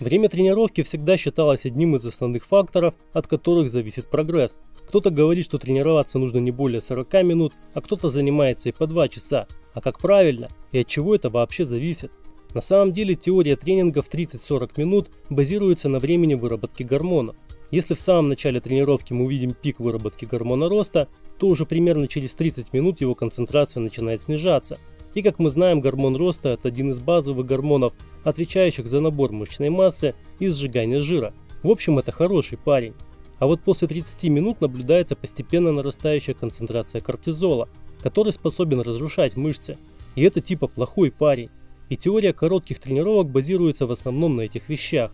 Время тренировки всегда считалось одним из основных факторов, от которых зависит прогресс. Кто-то говорит, что тренироваться нужно не более 40 минут, а кто-то занимается и по 2 часа. А как правильно и от чего это вообще зависит? На самом деле теория тренинга в 30-40 минут базируется на времени выработки гормонов. Если в самом начале тренировки мы увидим пик выработки гормона роста, то уже примерно через 30 минут его концентрация начинает снижаться. И как мы знаем, гормон роста – это один из базовых гормонов, отвечающих за набор мышечной массы и сжигание жира. В общем, это хороший парень. А вот после 30 минут наблюдается постепенно нарастающая концентрация кортизола, который способен разрушать мышцы. И это типа плохой парень. И теория коротких тренировок базируется в основном на этих вещах.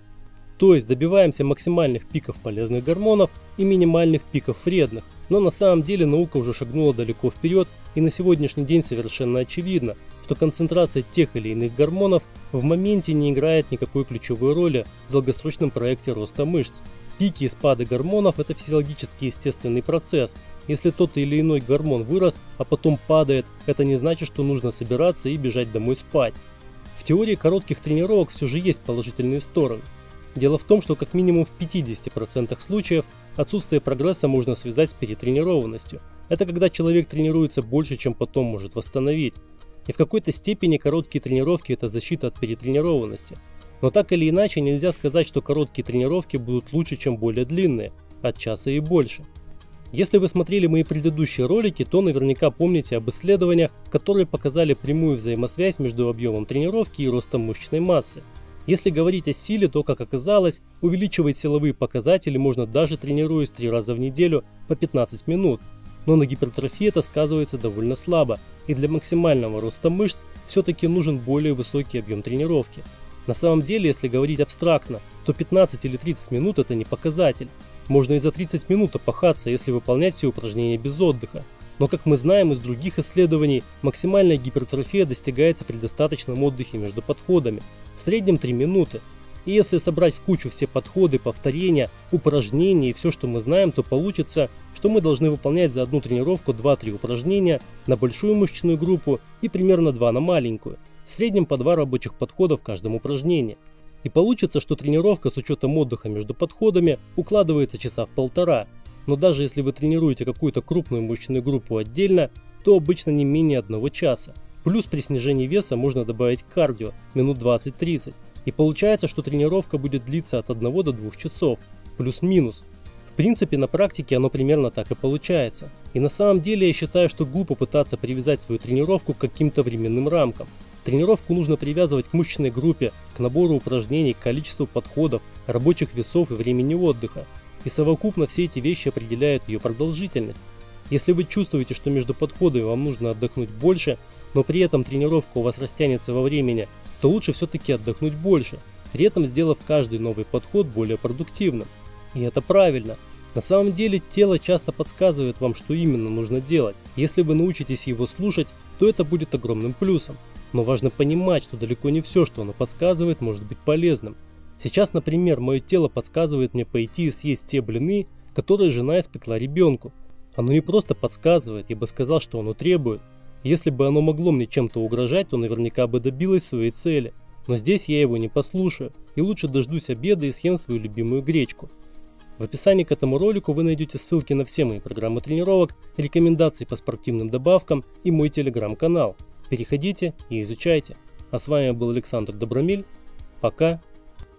То есть добиваемся максимальных пиков полезных гормонов и минимальных пиков вредных. Но на самом деле наука уже шагнула далеко вперед, и на сегодняшний день совершенно очевидно, что концентрация тех или иных гормонов в моменте не играет никакой ключевой роли в долгосрочном проекте роста мышц. Пики и спады гормонов – это физиологический естественный процесс. Если тот или иной гормон вырос, а потом падает, это не значит, что нужно собираться и бежать домой спать. В теории коротких тренировок все же есть положительные стороны. Дело в том, что как минимум в 50% случаев отсутствие прогресса можно связать с перетренированностью. Это когда человек тренируется больше, чем потом может восстановить. И в какой-то степени короткие тренировки – это защита от перетренированности. Но так или иначе нельзя сказать, что короткие тренировки будут лучше, чем более длинные, от часа и больше. Если вы смотрели мои предыдущие ролики, то наверняка помните об исследованиях, которые показали прямую взаимосвязь между объемом тренировки и ростом мышечной массы. Если говорить о силе, то, как оказалось, увеличивать силовые показатели можно даже тренируясь три раза в неделю по 15 минут. Но на гипертрофии это сказывается довольно слабо, и для максимального роста мышц все-таки нужен более высокий объем тренировки. На самом деле, если говорить абстрактно, то 15 или 30 минут это не показатель. Можно и за 30 минут опахаться, если выполнять все упражнения без отдыха. Но как мы знаем из других исследований, максимальная гипертрофия достигается при достаточном отдыхе между подходами, в среднем 3 минуты. И если собрать в кучу все подходы, повторения, упражнения и все, что мы знаем, то получится, что мы должны выполнять за одну тренировку 2-3 упражнения на большую мышечную группу и примерно 2 на маленькую. В среднем по 2 рабочих подхода в каждом упражнении. И получится, что тренировка с учетом отдыха между подходами укладывается часа в полтора. Но даже если вы тренируете какую-то крупную мышечную группу отдельно, то обычно не менее одного часа. Плюс при снижении веса можно добавить кардио минут 20-30. И получается, что тренировка будет длиться от 1 до 2 часов, плюс-минус. В принципе, на практике оно примерно так и получается. И на самом деле я считаю, что глупо пытаться привязать свою тренировку к каким-то временным рамкам. Тренировку нужно привязывать к мышечной группе, к набору упражнений, к количеству подходов, рабочих весов и времени отдыха. И совокупно все эти вещи определяют ее продолжительность. Если вы чувствуете, что между подходами вам нужно отдохнуть больше, но при этом тренировка у вас растянется во времени, то лучше все-таки отдохнуть больше, при этом сделав каждый новый подход более продуктивным. И это правильно. На самом деле тело часто подсказывает вам, что именно нужно делать. Если вы научитесь его слушать, то это будет огромным плюсом. Но важно понимать, что далеко не все, что оно подсказывает, может быть полезным. Сейчас, например, мое тело подсказывает мне пойти и съесть те блины, которые жена испекла ребенку. Оно не просто подсказывает, я бы сказал, что оно требует. Если бы оно могло мне чем-то угрожать, то наверняка бы добилось своей цели. Но здесь я его не послушаю, и лучше дождусь обеда и съем свою любимую гречку. В описании к этому ролику вы найдете ссылки на все мои программы тренировок, рекомендации по спортивным добавкам и мой телеграм-канал. Переходите и изучайте. А с вами был Александр Добромиль. Пока